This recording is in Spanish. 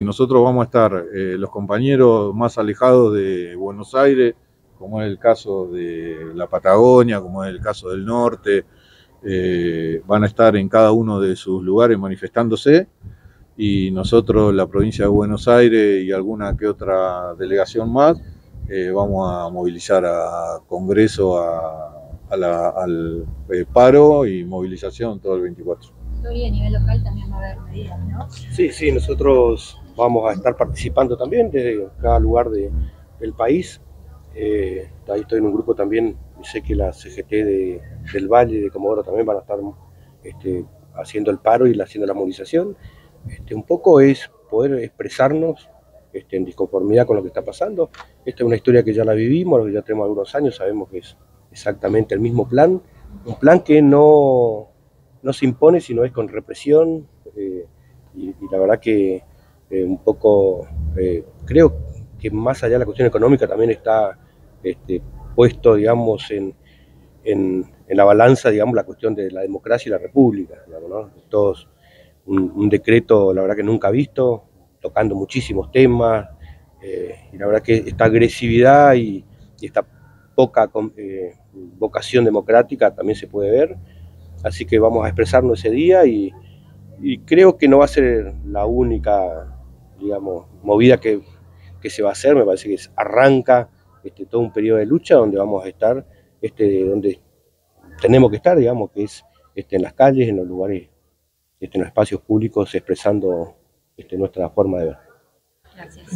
Nosotros vamos a estar, eh, los compañeros más alejados de Buenos Aires, como es el caso de la Patagonia, como es el caso del norte, eh, van a estar en cada uno de sus lugares manifestándose y nosotros, la provincia de Buenos Aires y alguna que otra delegación más, eh, vamos a movilizar a Congreso al paro y movilización todo el 24. Y a nivel local también va a haber medidas, ¿no? Sí, sí, nosotros vamos a estar participando también desde cada lugar del país. Eh, ahí estoy en un grupo también, sé que la CGT del Valle de Comodoro también van a estar este, haciendo el paro y haciendo la movilización. Este, un poco es poder expresarnos este, en disconformidad con lo que está pasando. Esta es una historia que ya la vivimos, que ya tenemos algunos años, sabemos que es exactamente el mismo plan, un plan que no, no se impone, sino es con represión, eh, y, la verdad que eh, un poco, eh, creo que más allá de la cuestión económica también está este, puesto, digamos, en, en, la balanza, digamos, la cuestión de la democracia y la república, digamos, Todos, un, decreto, la verdad que nunca visto, tocando muchísimos temas, eh, y la verdad que esta agresividad y, esta poca vocación democrática también se puede ver, así que vamos a expresarnos ese día y, y creo que no va a ser la única digamos, movida que, se va a hacer, me parece que arranca este, todo un periodo de lucha donde vamos a estar, este, donde tenemos que estar, digamos, que es este, en las calles, en los lugares, este, en los espacios públicos, expresando este, nuestra forma de ver. Gracias.